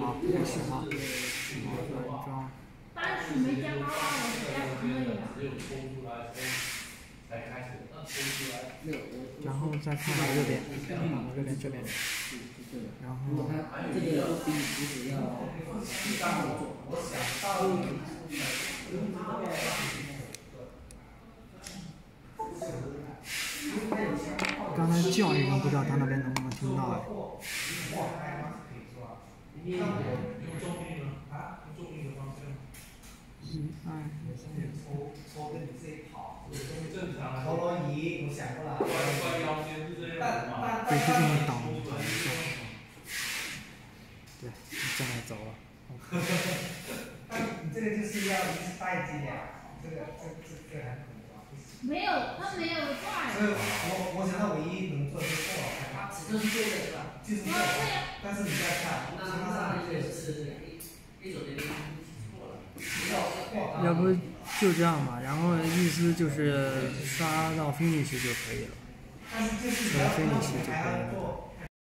好，开始哈。软装。但是没加高啊，我加长了呀。然后再看看这边，这边这边，然后。这个比你平时要大很多。刚才叫一声，不知道他那边能不能听到哎。一二三。陀螺仪，我想过了。对，就这么挡。对，这样走了。你这个就是要一次待机的，这个这这这很可能没有，他没有挂。所以我我想到唯一能做就是做好看。尺寸是对的是吧？就是这样。但是你再看，那那那就是一一手的错了。要不就这样吧，然后意思就是刷到 finish 就可以了。刷 finish 就可以了。